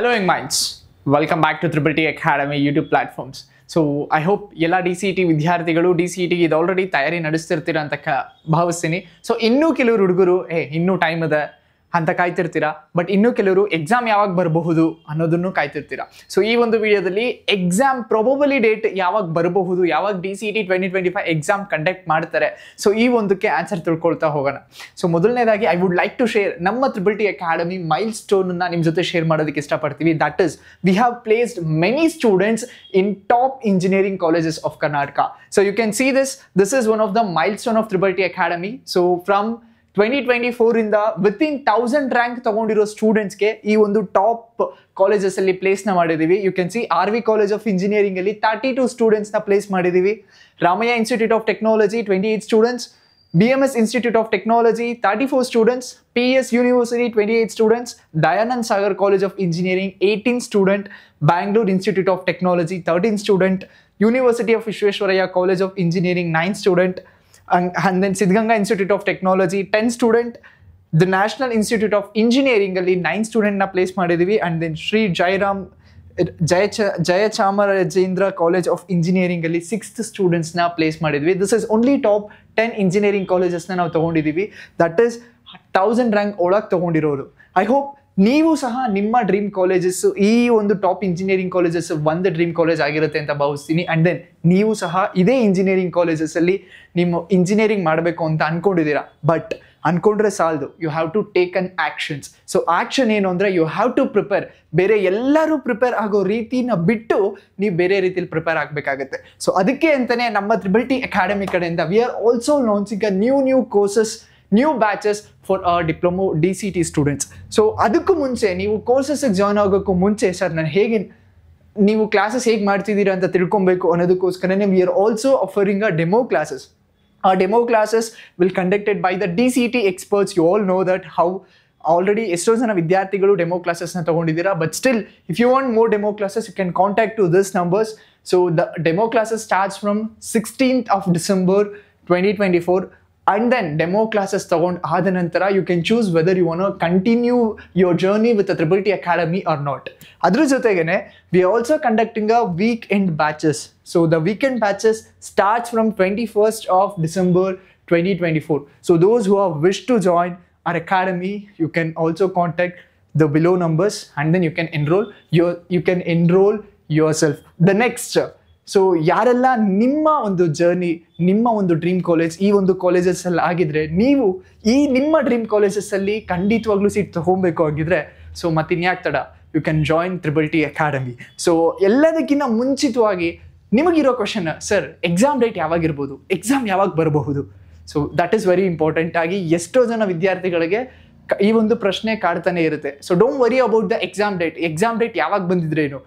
Hello, young minds welcome back to triple T academy YouTube platforms so I hope ಎಲ್ಲ D C T ವಿದ್ಯಾರ್ಥಿಗಳು D C ಟಿಗೆ ಇದು already ತಯಾರಿ ನಡೆಸ್ತಿರ್ತೀರ ಅಂತ ಭಾವಿಸ್ತೀನಿ. ಸೊ ಇನ್ನೂ ಕೆಲವರು ಹುಡುಗರು ಏ ಇನ್ನೂ ಟೈಮ್ ಇದೆ. ಅಂತ ಕಾಯ್ತಿರ್ತೀರಾ? ಬಟ್ ಇನ್ನೂ ಕೆಲವರು ಎಕ್ಸಾಮ್ ಯಾವಾಗ ಬರಬಹುದು ಅನ್ನೋದನ್ನು ಕಾಯ್ತಿರ್ತೀರಾ? ಸೊ ಈ ಒಂದು ವಿಡಿಯೋದಲ್ಲಿ ಎಕ್ಸಾಮ್ ಪ್ರೊಬಬಲಿ ಡೇಟ್ ಯಾವಾಗ ಬರಬಹುದು, ಯಾವಾಗ D C T twenty twenty five exam conduct ಮಾಡ್ತಾರೆ. ಸೊ ಈ ಒಂದಕ್ಕೆ ಆನ್ಸರ್ ತಿಳ್ಕೊಳ್ತಾ ಹೋಗೋಣ. ಸೊ ಮೊದಲನೇದಾಗಿ I would like to share ನಮ್ಮ ತ್ರಿಬಲ್ ಟಿ ಅಕಾಡೆಮಿ ಮೈಲ್ ಸ್ಟೋನ್ನ ನಿಮ್ಮ ಜೊತೆ ಶೇರ್ ಮಾಡೋದಕ್ಕೆ ಇಷ್ಟಪಡ್ತೀವಿ. That is we have placed many students in top engineering colleges of Karnataka so you can see this this is one of the milestone of triple T academy so from twenty twenty four ಇಂದ within thousand rank ತಗೊಂಡಿರೋ ಸ್ಟೂಡೆಂಟ್ಸ್ಗೆ ಈ ಒಂದು top colleges ಅಲ್ಲಿ ಪ್ಲೇಸ್ನ ಮಾಡಿದೀವಿ you can see R V college of engineering ಅಲ್ಲಿ thirty two ಸ್ಟೂಡೆಂಟ್ಸ್ನ ಪ್ಲೇಸ್ ಮಾಡಿದೀವಿ Ramaiah institute of technology twenty eight students B M S institute of technology thirty four students P S university twenty eight students Dayanand Sagar college of engineering eighteen student Bangalore institute of technology thirteen student university of Visvesvaraya college of engineering nine student and, and then Siddhganga Institute of Technology, 10 student the National institute of ಇಂಜಿನಿಯರಿಂಗಲ್ಲಿ nine ಸ್ಟೂಡೆಂಟ್ನ place ಮಾಡಿದ್ದೀವಿ and then Shri Jayaram Jaya Chamarajendra college of ಇಂಜಿನಿಯರಿಂಗಲ್ಲಿ sixth ಸ್ಟೂಡೆಂಟ್ಸ್ನ place ಮಾಡಿದ್ವಿ. This is only top ten engineering ಕಾಲೇಜಸ್ನ ನಾವು ತೊಗೊಂಡಿದ್ದೀವಿ that is thousand rank ಒಳಗೆ ತೊಗೊಂಡಿರೋರು. I hope ನೀವು ಸಹ ನಿಮ್ಮ ಡ್ರೀಮ್ ಕಾಲೇಜಸ್ ಈ ಒಂದು ಟಾಪ್ ಇಂಜಿನಿಯರಿಂಗ್ ಕಾಲೇಜಸ್ ಒಂದು ಡ್ರೀಮ್ ಕಾಲೇಜ್ ಆಗಿರುತ್ತೆ ಅಂತ ಭಾವಿಸ್ತೀನಿ. ಆ್ಯಂಡ್ ದೆನ್ ನೀವು ಸಹ ಇದೇ ಇಂಜಿನಿಯರಿಂಗ್ ಕಾಲೇಜಸ್ ಅಲ್ಲಿ ನಿಮ್ಮ ಇಂಜಿನಿಯರಿಂಗ್ ಮಾಡಬೇಕು ಅಂತ ಅನ್ಕೊಂಡಿದ್ದೀರಾ? ಬಟ್ ಅನ್ಕೊಂಡ್ರೆ ಸಾಲದು. You have to take an actions so action ಏನು ಅಂದರೆ ಯು ಹ್ಯಾವ್ ಟು ಪ್ರಿಪೇರ್ ಬೇರೆ ಎಲ್ಲರೂ ಪ್ರಿಪೇರ್ ಆಗೋ ರೀತಿನ ಬಿಟ್ಟು ನೀವು ಬೇರೆ ರೀತಿಯಲ್ಲಿ ಪ್ರಿಪೇರ್ ಆಗಬೇಕಾಗುತ್ತೆ. ಸೊ ಅದಕ್ಕೆ ಅಂತಲೇ ನಮ್ಮ ತ್ರಿಬಲ್ ಟಿ ಅಕಾಡೆಮಿ ಕಡೆಯಿಂದ we are also launching a new new courses new batches for a diploma D C T students so ಅದಕ್ಕೂ ಮುಂಚೆ ನೀವು ಕೋರ್ಸಸ್ಗೆ ಜಾಯ್ನ್ ಆಗೋಕ್ಕೂ ಮುಂಚೆ ಸರ್ ನಾನು ಹೇಗೆ ನೀವು ಕ್ಲಾಸಸ್ ಹೇಗೆ ಮಾಡ್ತಿದ್ದೀರಾ ಅಂತ ತಿಳ್ಕೊಬೇಕು ಅನ್ನೋದಕ್ಕೋಸ್ಕರನೇ we are also offering a demo classes ಆ demo classes will conducted by the D C T experts you all know that how already ಎಷ್ಟೋ ಜನ ವಿದ್ಯಾರ್ಥಿಗಳು ಡೆಮೋ ಕ್ಲಾಸಸ್ನ ತಗೊಂಡಿದ್ದೀರಾ but still if you want more demo classes you can contact to this numbers so the demo classes starts from sixteenth of December twenty twenty four and then demo classes ತಗೊಂಡು ಆದ ನಂತರ you can choose whether you want continue your journey with Triple T Academy or not ಅದ್ರ ಜೊತೆಗೇನೆ we also conducting a weekend batches so the weekend batches starts from twenty first of December twenty twenty four so those who are wish to join our academy, you can also contact the below numbers and then you can enroll your, you can enroll yourself. The next so ಯಾರೆಲ್ಲ ನಿಮ್ಮ ಒಂದು journey ನಿಮ್ಮ ಒಂದು dream college ಈ ಒಂದು colleges ಅಲ್ಲಿ ಆಗಿದ್ರೆ, ನೀವು ಈ ನಿಮ್ಮ ಡ್ರೀಮ್ ಕಾಲೇಜಸ್ ಅಲ್ಲಿ ಖಂಡಿತವಾಗ್ಲೂ ಸೀಟ್ ತೊಗೊಬೇಕು ಆಗಿದ್ರೆ ಸೊ ಮತ್ತಿನ್ಯಾಕ್ ತಡ? You can join Triple T Academy so ಎಲ್ಲದಕ್ಕಿಂತ ಮುಂಚಿತವಾಗಿ ನಿಮಗಿರೋ ಕ್ವಶನ್ ಸರ್ ಎಕ್ಸಾಮ್ ಡೇಟ್ ಯಾವಾಗಿರ್ಬೋದು? ಎಕ್ಸಾಮ್ ಯಾವಾಗ ಬರಬಹುದು? So that is very important ಆಗಿ ಎಷ್ಟೋ ಜನ ವಿದ್ಯಾರ್ಥಿಗಳಿಗೆ ಈ ಒಂದು ಪ್ರಶ್ನೆ ಕಾಡ್ತಾನೆ ಇರುತ್ತೆ. So don't worry about the exam date exam date ಯಾವಾಗ ಬಂದಿದ್ರೇನು?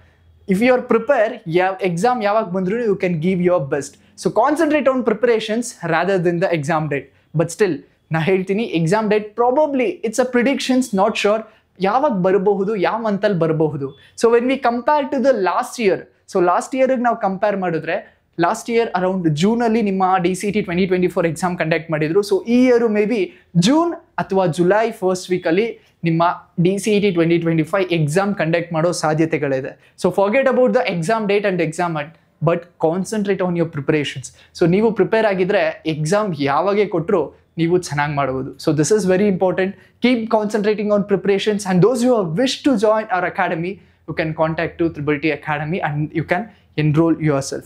ಇಫ್ ಯು ಆರ್ ಪ್ರಿಪೇರ್ ಯಾವ ಎಕ್ಸಾಮ್ ಯಾವಾಗ ಬಂದ್ರೂ you can give your best so concentrate on preparations rather than the exam date but still ನಾ ಹೇಳ್ತೀನಿ exam date probably it's a predictions not sure ಯಾವಾಗ ಬರಬಹುದು ಯಾವ ಮಂತಲ್ಲಿ ಬರಬಹುದು so when we compare to the last year so last ಇಯರ್ಗೆ ನಾವು compare ಮಾಡಿದ್ರೆ ಲಾಸ್ಟ್ ಇಯರ್ ಅರೌಂಡ್ ಜೂನಲ್ಲಿ ನಿಮ್ಮ D C T twenty twenty four exam conduct ಮಾಡಿದ್ರು. ಸೊ ಈ ಇಯರು ಮೇ ಬಿ ಜೂನ್ ಅಥವಾ ಜುಲೈ ಫಸ್ಟ್ ವೀಕಲ್ಲಿ ನಿಮ್ಮ D C T twenty twenty five exam conduct ಮಾಡೋ ಸಾಧ್ಯತೆಗಳಿದೆ. So forget about the exam date and exam at but concentrate on your preparations so ನೀವು prepare ಆಗಿದ್ರೆ exam ಯಾವಾಗೇ ಕೊಟ್ಟರು ನೀವು ಚೆನ್ನಾಗಿ ಮಾಡ್ಬೋದು. So this is very important keep concentrating on preparations and those you wish to join our academy you can contact to Triple T Academy Academy you can enroll your yourself.